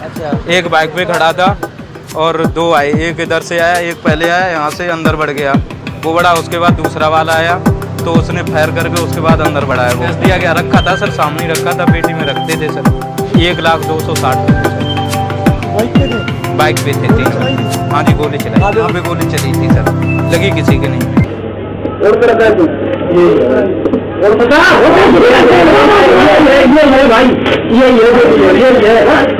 अच्छा एक बाइक पे खड़ा था और दो आए एक इधर से आया एक पहले आया यहाँ से अंदर बढ़ गया वो बड़ा उसके बाद दूसरा वाला आया तो उसने फायर करके उसके बाद अंदर बढ़ाया वो दिया गया रखा था सर सामने रखा था पेटी में रखते थे सर एक लाख दो सौ साठ रुपये बाइक पे थे बाइक पे तीन हाँ जी गोली चलाई यहाँ पे गोली चली थी सर लगी किसी के नहीं बता ये ये ये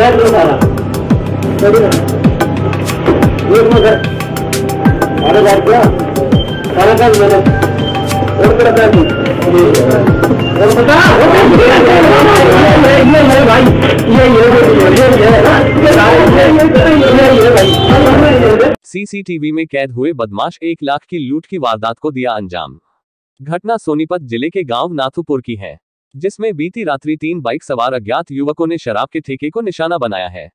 ये ये भाई भाई ये अरे बात क्या सारा और पैर और बता ये ये भाई ये ये ये ये सीसीटीवी में कैद हुए बदमाश एक लाख की लूट की वारदात को दिया अंजाम। घटना सोनीपत ज़िले के गाँव नाथुपुर की है। जिसमें बीती रात्रि तीन बाइक सवार अज्ञात युवकों ने शराब के ठेके को निशाना बनाया है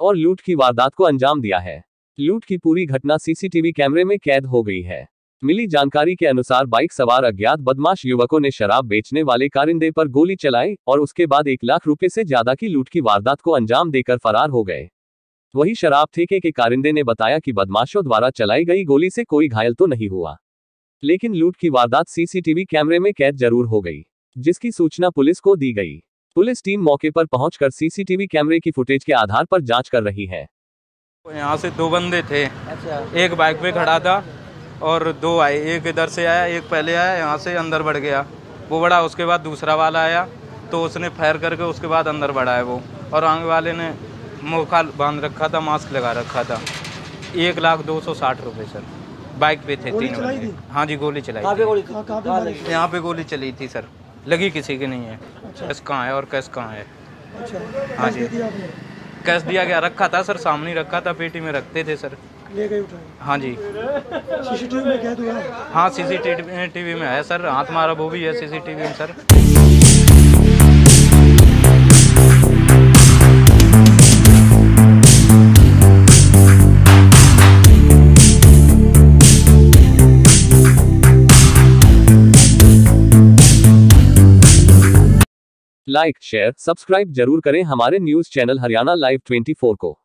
और लूट की वारदात को अंजाम दिया है। लूट की पूरी घटना सीसीटीवी कैमरे में कैद हो गई है। मिली जानकारी के अनुसार बाइक सवार अज्ञात बदमाश युवकों ने शराब बेचने वाले कारिंदे पर गोली चलाई और उसके बाद एक लाख रुपए से ज़्यादा की लूट की वारदात को अंजाम देकर फरार हो गए। वही शराब ठेके के कारिंदे ने बताया कि बदमाशों द्वारा चलाई गई गोली से कोई घायल तो नहीं हुआ। लेकिन लूट की वारदात सीसीटीवी कैमरे में कैद ज़रूर हो गई। जिसकी सूचना पुलिस को दी गई। पुलिस टीम मौके पर पहुंचकर सीसीटीवी कैमरे की फुटेज के आधार पर जाँच कर रही है। यहाँ से दो बंदे थे। अच्छा। एक बाइक पे खड़ा था और दो आए। एक इधर से आया एक पहले आया यहाँ से अंदर बढ़ गया। वो बड़ा उसके बाद दूसरा वाला आया तो उसने फायर करके उसके बाद अंदर बढ़ाया वो। और आगे वाले ने मुँह बाँध रखा था मास्क लगा रखा था। एक लाख दो सौ साठ रुपये सर। बाइक पे थे तीन? हाँ जी गोली चलाई यहाँ पे गोली चली थी सर। लगी किसी की नहीं है। अच्छा। कैश कहाँ है और कैस कहाँ है? अच्छा। हाँ जी। कैश दिया गया रखा था सर सामने ही रखा था पेटी में रखते थे सर। ले गए हाँ जी। सीसीटीवी में क्या हुआ हाँ सीसीटीवी टीवी में है सर हाथ मारा वो भी है सीसीटीवी में सर। लाइक शेयर सब्सक्राइब ज़रूर करें हमारे न्यूज़ चैनल हरियाणा लाइव 24 को।